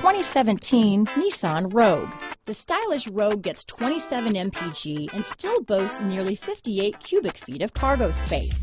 2017 Nissan Rogue. The stylish Rogue gets 27 mpg and still boasts nearly 58 cubic feet of cargo space.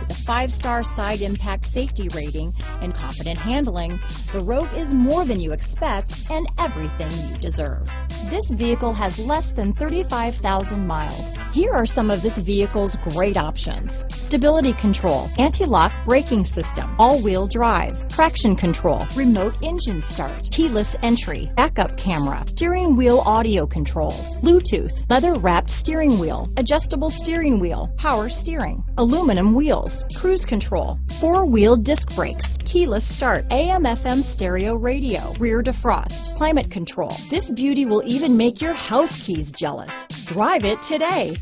With a five-star side impact safety rating and confident handling, the Rogue is more than you expect and everything you deserve. This vehicle has less than 35,000 miles. Here are some of this vehicle's great options. Stability control, anti-lock braking system, all-wheel drive, traction control, remote engine start, keyless entry, backup camera, steering wheel audio controls, Bluetooth, leather-wrapped steering wheel, adjustable steering wheel, power steering, aluminum wheels, cruise control, four-wheel disc brakes, keyless start, AM FM stereo radio, rear defrost, climate control. This beauty will even make your house keys jealous. Drive it today.